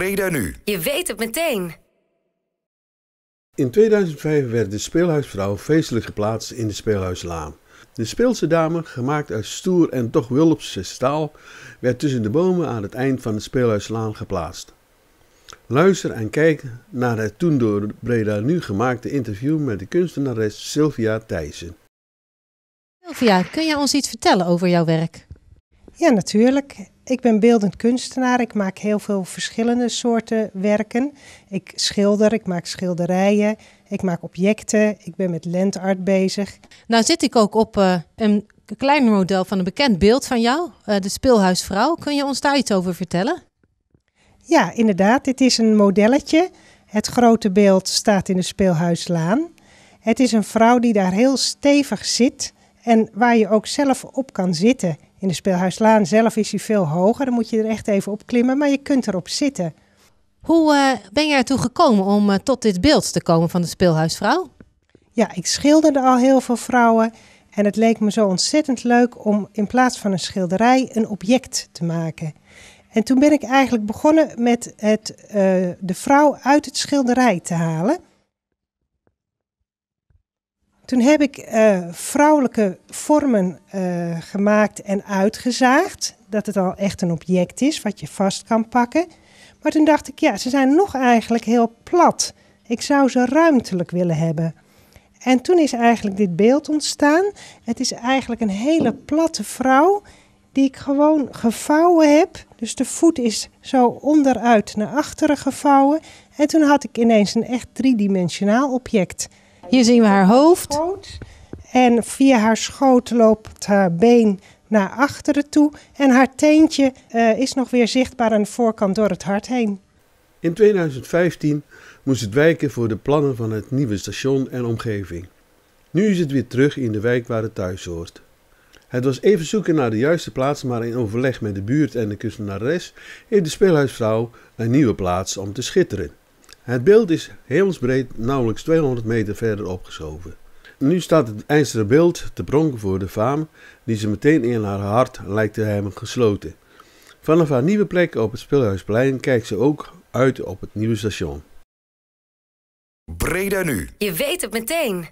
Breda nu. Je weet het meteen. In 2005 werd de speelhuisvrouw feestelijk geplaatst in de speelhuislaan. De speelse dame, gemaakt uit stoer en toch wulpse staal, werd tussen de bomen aan het eind van de speelhuislaan geplaatst. Luister en kijk naar het toen door Breda nu gemaakte interview met de kunstenares Sylvia Thijssen. Sylvia, kun je ons iets vertellen over jouw werk? Ja, natuurlijk. Ik ben beeldend kunstenaar. Ik maak heel veel verschillende soorten werken. Ik schilder, ik maak schilderijen, ik maak objecten. Ik ben met landart bezig. Nou zit ik ook op uh, een klein model van een bekend beeld van jou, uh, de speelhuisvrouw. Kun je ons daar iets over vertellen? Ja, inderdaad. Dit is een modelletje. Het grote beeld staat in de speelhuislaan. Het is een vrouw die daar heel stevig zit en waar je ook zelf op kan zitten. In de speelhuislaan zelf is hij veel hoger, dan moet je er echt even op klimmen, maar je kunt erop zitten. Hoe uh, ben je ertoe gekomen om uh, tot dit beeld te komen van de speelhuisvrouw? Ja, ik schilderde al heel veel vrouwen en het leek me zo ontzettend leuk om in plaats van een schilderij een object te maken. En toen ben ik eigenlijk begonnen met het, uh, de vrouw uit het schilderij te halen. Toen heb ik uh, vrouwelijke vormen uh, gemaakt en uitgezaagd. Dat het al echt een object is wat je vast kan pakken. Maar toen dacht ik, ja, ze zijn nog eigenlijk heel plat. Ik zou ze ruimtelijk willen hebben. En toen is eigenlijk dit beeld ontstaan. Het is eigenlijk een hele platte vrouw die ik gewoon gevouwen heb. Dus de voet is zo onderuit naar achteren gevouwen. En toen had ik ineens een echt driedimensionaal object. Hier zien we haar hoofd. En via haar schoot loopt haar been naar achteren toe. En haar teentje uh, is nog weer zichtbaar aan de voorkant door het hart heen. In 2015 moest het wijken voor de plannen van het nieuwe station en omgeving. Nu is het weer terug in de wijk waar het thuis hoort. Het was even zoeken naar de juiste plaats, maar in overleg met de buurt en de kunstenares heeft de speelhuisvrouw een nieuwe plaats om te schitteren. Het beeld is hemelsbreed nauwelijks 200 meter verder opgeschoven. Nu staat het ijzeren beeld te pronken voor de faam, die ze meteen in haar hart lijkt te hebben gesloten. Vanaf haar nieuwe plek op het Speelhuisplein kijkt ze ook uit op het nieuwe station. Breda nu. Je weet het meteen.